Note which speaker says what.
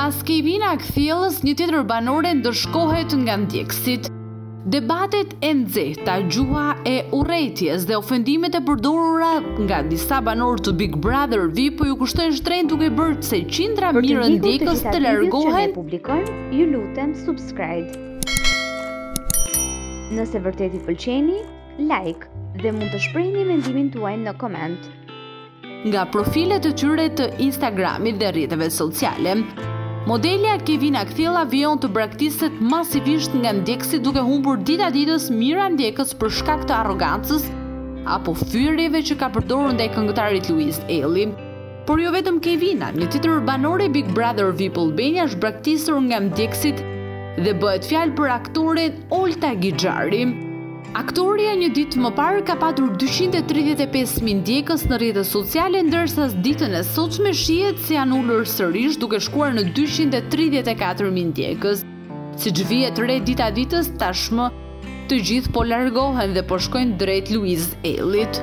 Speaker 1: Pas Kejvina Kthellës, një tjetër banore ndëshkohet nga ndjekësit. Debatet e nxehta, gjuha e urrejtjes dhe ofendimet e përdorura nga disa banorë të Big Brother VIP po iu kushtojnë shtrenjtë duke bërë se qindra mijë ndjekës të largohen.
Speaker 2: Për të ndjekur të gjitha publikimet, ju lutem subscribe. subscribe. Nëse vërtet i pëlqeni, like dhe mund të shprehni mendimin tuaj në koment.
Speaker 1: Nga profilet e tyre të Instagramit dhe rrjeteve sociale, modelja Kejvina Kthella vijon të braktiset masivisht nga ndjekësit duke humbur dita ditës mijëra ndjekës për shkak të arrogancës apo fyerjeve që ka përdorur ndaj këngëtarit Luiz Ejlli. Por jo vetëm Kejvina, një tjetër banore e Big Brother VIP Albania është braktisur nga ndjekësit dhe bëhet fjalë për aktoren Olta Gixhari. Aktorja një ditë më parë ka patur 235.000 ndjekës në rrjetet sociale, ndërsa ditën e sotme shihet se janë ulur sërish duke shkuar në 234.000 ndjekës. Siç vihet re dita ditës tashmë, të gjithë po largohen dhe po shkojnë drejt Luiz Ejllit.